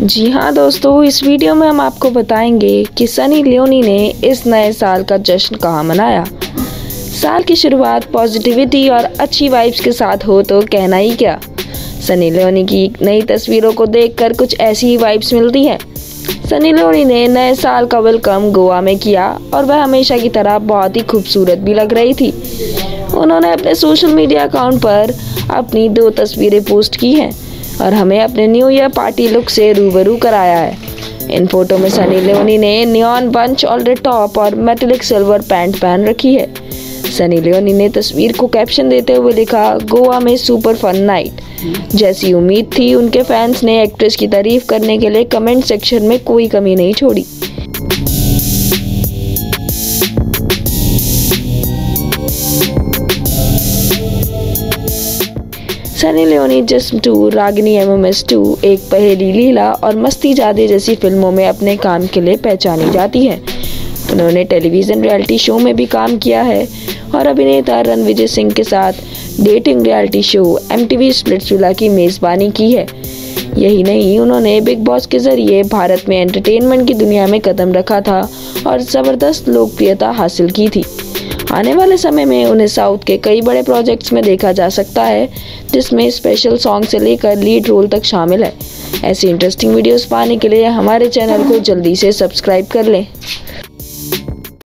जी हाँ दोस्तों, इस वीडियो में हम आपको बताएँगे कि सनी लियोनी ने इस नए साल का जश्न कहाँ मनाया। साल की शुरुआत पॉजिटिविटी और अच्छी वाइब्स के साथ हो तो कहना ही क्या। सनी लियोनी की नई तस्वीरों को देखकर कुछ ऐसी ही वाइब्स मिलती हैं। सनी लियोनी ने नए साल का वेलकम गोवा में किया और वह हमेशा की तरह बहुत ही खूबसूरत भी लग रही थी। उन्होंने अपने सोशल मीडिया अकाउंट पर अपनी दो तस्वीरें पोस्ट की हैं। और हमें अपने न्यू ईयर पार्टी लुक से रूबरू कराया है। इन फ़ोटो में सनी लियोनी ने neon bunch all red top और मेटलिक सिल्वर पैंट पहन रखी है। सनी लियोनी ने तस्वीर को कैप्शन देते हुए लिखा, गोवा में सुपर फन नाइट जैसी उम्मीद थी, उनके फैंस ने एक्ट्रेस की तारीफ़ करने के लिए कमेंट सेक्शन में कोई कमी नहीं छोड़ी। Sunny Leone, Jism two, Ragini M M S two, Ek Paheli Leela और मस्ती जादे जैसी फ़िल्मों में अपने काम के लिए पहचानी जाती है। उन्होंने टेलीविज़न रियलिटी शो में भी काम किया है और अभिनेता रणविजय सिंह के साथ dating reality show M T V Splitsvilla की मेज़बानी की है। यही नहीं, उन्होंने बिग बॉस के ज़रिए भारत में एंटरटेनमेंट की दुनिया में कदम रखा था और ज़बरदस्त लोकप्रियता हासिल की थी। आने वाले समय में उन्हें साउथ के कई बड़े प्रोजेक्ट्स में देखा जा सकता है, जिसमें स्पेशल सॉन्ग से लेकर लीड रोल तक शामिल है। ऐसी इंटरेस्टिंग वीडियोस पाने के लिए हमारे चैनल को जल्दी से सब्सक्राइब कर लें।